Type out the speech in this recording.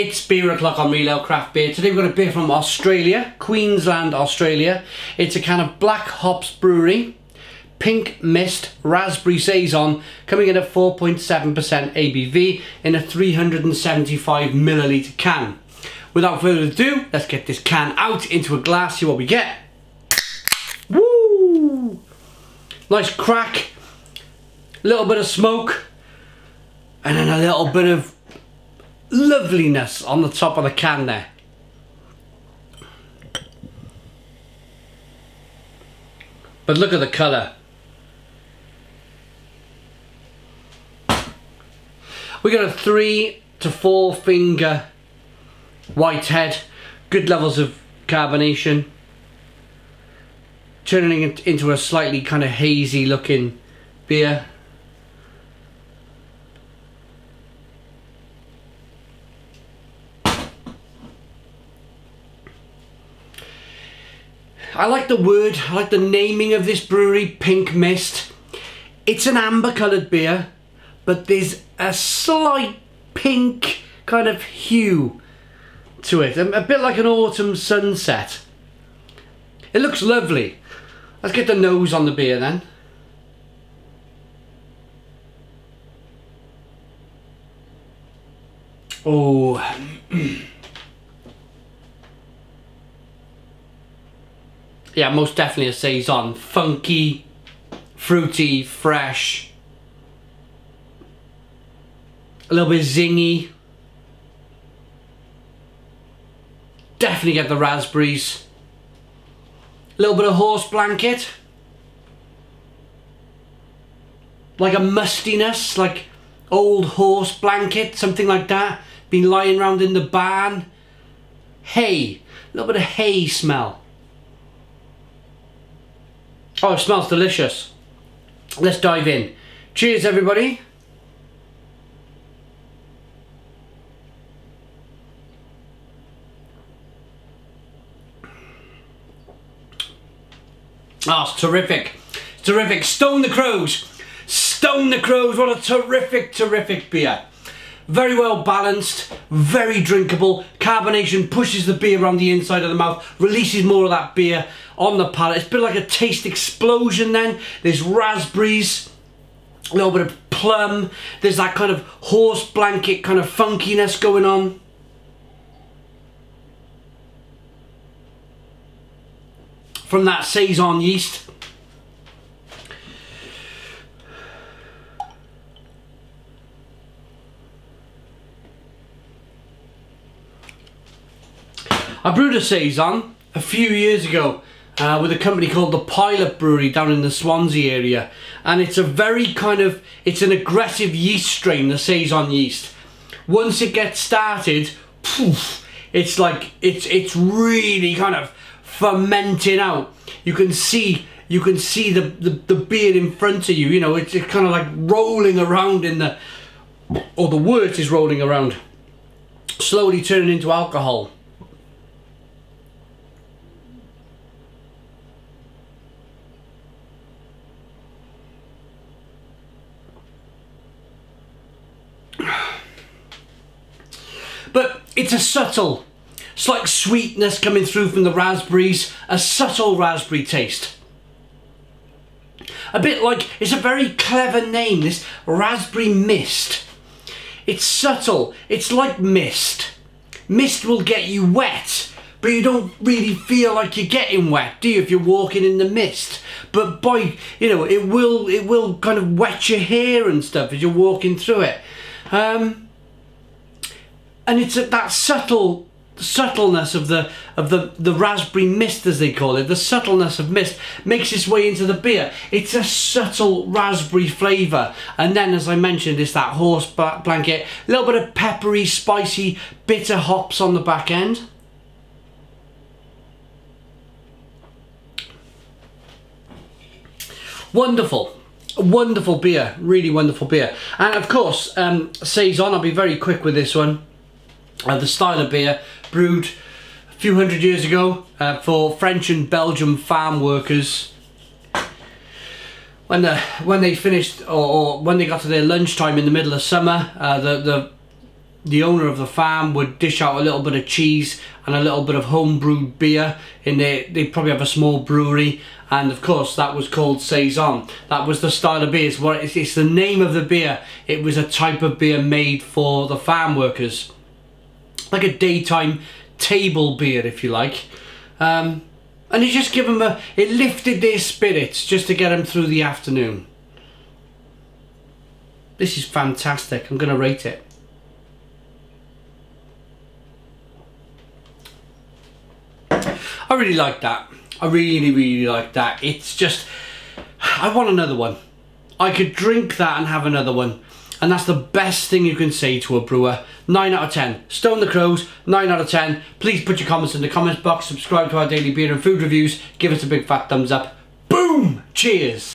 It's beer o'clock on Ale Craft Beer. Today we've got a beer from Australia, Queensland, Australia. It's a kind of Black Hops Brewery, Pink Mist, Raspberry Saison, coming in at 4.7% ABV in a 375 milliliter can. Without further ado, let's get this can out into a glass, see what we get. Woo! Nice crack, a little bit of smoke, and then a little bit of loveliness on the top of the can there. But look at the colour. We got a three to four finger white head, good levels of carbonation, turning it into a slightly kind of hazy looking beer. I like the word, I like the naming of this brewery, Pink Mist. It's an amber coloured beer, but there's a slight pink kind of hue to it, a, a bit like an autumn sunset. It looks lovely. Let's get the nose on the beer then. Oh. yeah, most definitely a saison. Funky, fruity, fresh. A little bit zingy. Definitely get the raspberries. A little bit of horse blanket. Like a mustiness, like old horse blanket, something like that. Been lying around in the barn. Hay, a little bit of hay smell. Oh, it smells delicious. Let's dive in. Cheers, everybody. Oh, it's terrific. Terrific. Stone the Crows. Stone the Crows. What a terrific, terrific beer. Very well balanced, very drinkable. Carbonation pushes the beer around the inside of the mouth, releases more of that beer on the palate. It's a bit like a taste explosion then. There's raspberries, a little bit of plum. There's that kind of horse blanket kind of funkiness going on. From that Saison yeast. I brewed a Saison a few years ago uh, with a company called the Pilot Brewery down in the Swansea area. And it's a very kind of, it's an aggressive yeast strain, the Saison yeast. Once it gets started, poof, it's like, it's, it's really kind of fermenting out. You can see, you can see the, the, the beer in front of you, you know, it's, it's kind of like rolling around in the, or the wort is rolling around, slowly turning into alcohol. But it's a subtle, it's like sweetness coming through from the raspberries, a subtle raspberry taste. A bit like, it's a very clever name, this raspberry mist. It's subtle, it's like mist. Mist will get you wet, but you don't really feel like you're getting wet, do you, if you're walking in the mist? But boy, you know, it will it will kind of wet your hair and stuff as you're walking through it. Um, and it's that subtle subtleness of the of the the raspberry mist as they call it the subtleness of mist makes its way into the beer. It's a subtle raspberry flavor. And then as i mentioned it's that horse blanket a little bit of peppery spicy bitter hops on the back end. Wonderful wonderful beer really wonderful beer. And of course um saison i'll be very quick with this one. Uh, the style of beer brewed a few hundred years ago uh, for French and Belgian farm workers. When the when they finished or, or, when they got to their lunchtime in the middle of summer uh, the the the owner of the farm would dish out a little bit of cheese and a little bit of home-brewed beer in there. They probably have a small brewery and of course that was called Saison. That was the style of beer. It's, what, it's, it's the name of the beer. It was a type of beer made for the farm workers. Like a daytime table beer if you like. Um, and it just gave them a, it lifted their spirits just to get them through the afternoon. This is fantastic. I'm going to rate it. I really like that. I really, really like that. It's just, I want another one. I could drink that and have another one. And that's the best thing you can say to a brewer. 9 out of 10. Stone the Crows, 9 out of 10. Please put your comments in the comments box. Subscribe to our daily beer and food reviews. Give us a big fat thumbs up. Boom! Cheers!